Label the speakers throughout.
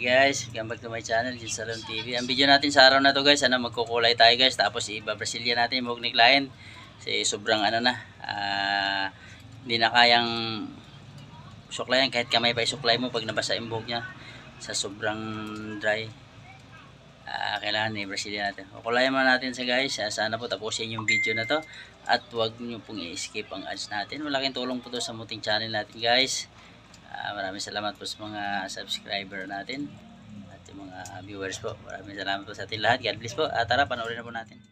Speaker 1: Guys, welcome back to my channel, Jin Salon TV. Ang video natin sa araw na to guys, ano, magkukulay tayo guys. Tapos iba-Brazilian natin yung ni client. Kasi sobrang ano na, ah, hindi na kayang suklayan. Kahit kamay pa isuklay mo pag nabasa yung buhok niya. Sa sobrang dry. Ah, kailangan i Brazilian natin. Kukulayan muna natin sa guys. Ah, sana po tapusin yung video na to. At huwag niyo pong i-skip ang ads natin. Malaking tulong po to sa muting channel natin guys. Ah, maraming salamat po sa mga subscriber natin at yung mga viewers po. Maraming salamat po sa ating lahat. God bless po. At tara, panoorin na po natin.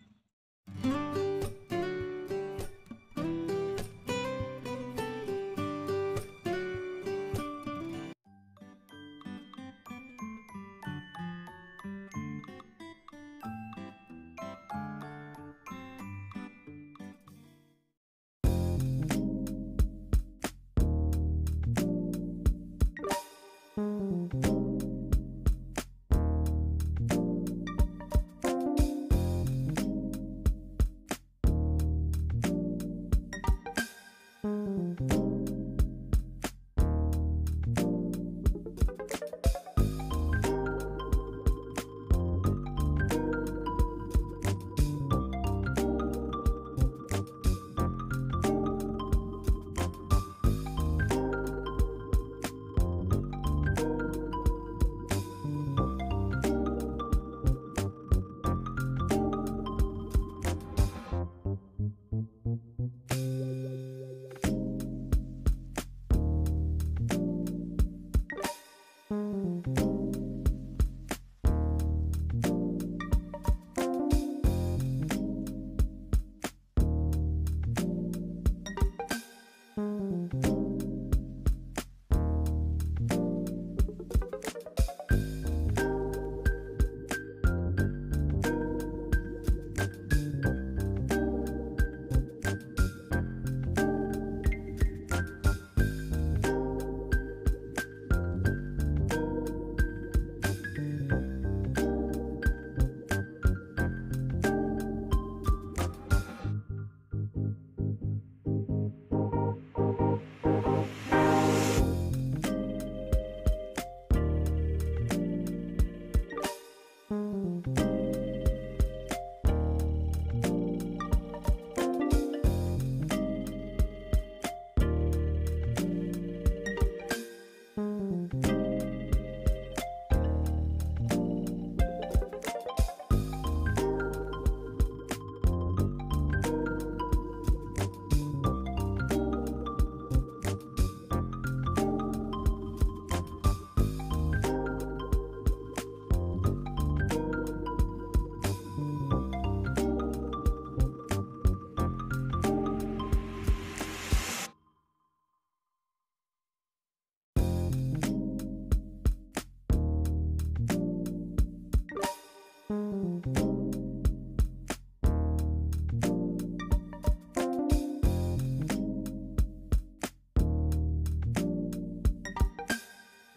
Speaker 1: Mm-hmm.
Speaker 2: thank mm -hmm. you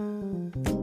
Speaker 2: うん